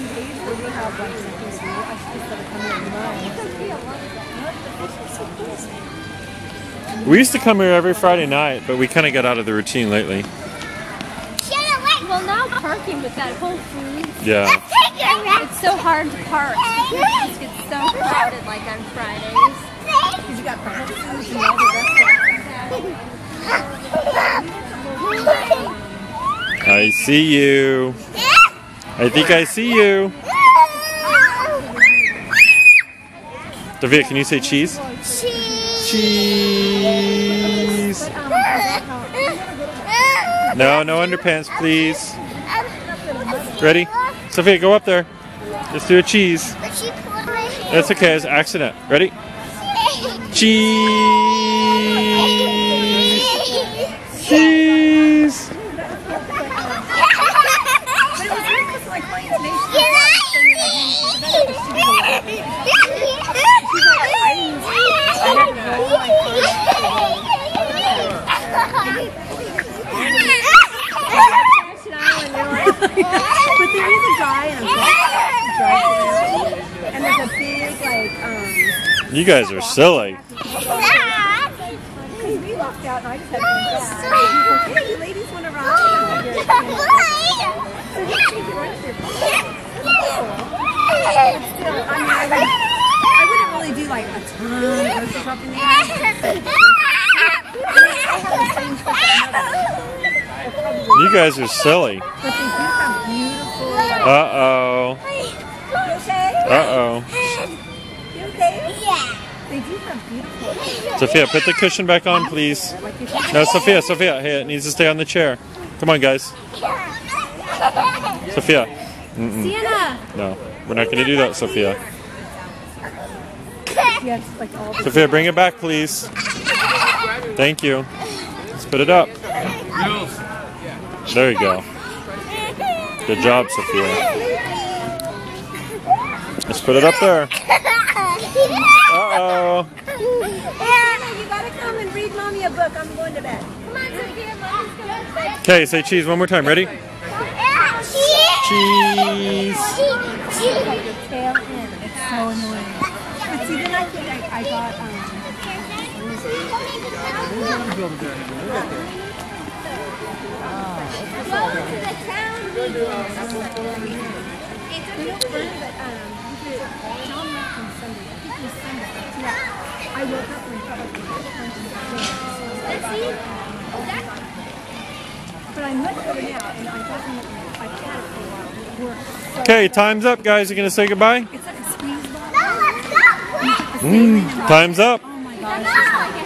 one page where we have like something to do. I should just let it come in mine. We used to come here every Friday night, but we kind of got out of the routine lately. Well, now parking with that Whole Foods, Yeah. it's so hard to park. It gets so crowded like on Fridays. Because you got the Whole Foods and all the restaurants. I see you. I think I see you. Davia, can you say cheese? Cheese. Cheese. No, no underpants, please. Ready? Sophia, go up there. Let's do a cheese. That's okay, it's an accident. Ready? Cheese. Cheese. But there is a guy and a drives and there's a big like um. You guys are silly. We walked out and I just had one back. Hey, you ladies want to ride? I'm like, "Yeah." So he takes it right there. But still, I mean, I, would, I wouldn't really do like a ton of grocery shopping there. I have the same stuff that another. Probably. You guys are silly. But they do have beautiful. Like, Uh oh. you okay? Uh oh. You okay? They do have beautiful. Sophia, put the cushion back on, please. Like if you No, Sophia, Sophia, hey, it needs to stay on the chair. Come on, guys. Sophia. Mm-mm. Sienna! No, we're not going to do that, Sophia. Yes, like all the Sophia, bring it back, please. Thank you. Let's put it up. There you go. Good job, Sophia. Let's put it up there. Uh-oh. You gotta come and read mommy a book. I'm going to bed. Come on, Sophia, mommy's going to bed. Okay, say cheese one more time. Ready? Cheese. Town meeting. They don't but um, John left Sunday. I think it Sunday. Yeah. I woke up and felt like the whole Let's see. Exactly. But I'm much better now, and I definitely I've had it for a while. It works. So Okay, time's up, guys. You going to say goodbye? It's like a squeeze bottle. Mm, time's up. Oh my gosh.